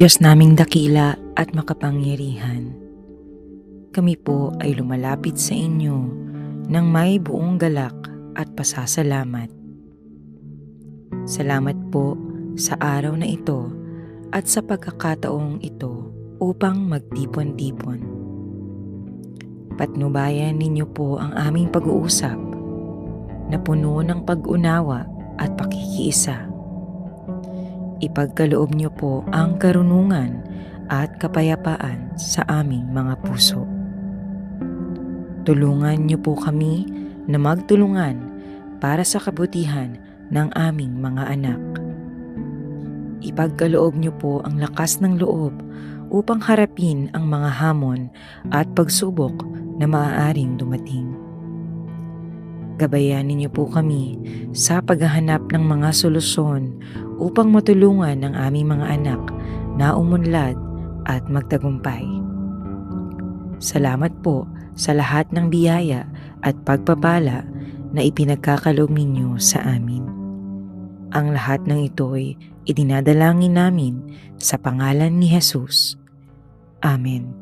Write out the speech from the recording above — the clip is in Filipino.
Diyos naming dakila at makapangyarihan, kami po ay lumalapit sa inyo ng may buong galak at pasasalamat. Salamat po sa araw na ito at sa pagkakataong ito upang magtipon-tipon. Patnubayan ninyo po ang aming pag-uusap na puno ng pag-unawa at pakikiisa. Ipagkaloob niyo po ang karunungan at kapayapaan sa aming mga puso. Tulungan niyo po kami na magtulungan para sa kabutihan ng aming mga anak. Ipagkaloob niyo po ang lakas ng loob upang harapin ang mga hamon at pagsubok na maaaring dumating. Gabayanin niyo po kami sa paghahanap ng mga solusyon upang matulungan ang aming mga anak na umunlad at magtagumpay. Salamat po sa lahat ng biyaya at pagpapala na ipinagkakaloob ninyo sa amin. Ang lahat ng ito'y idinadalangin namin sa pangalan ni Jesus. Amen.